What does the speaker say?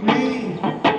me.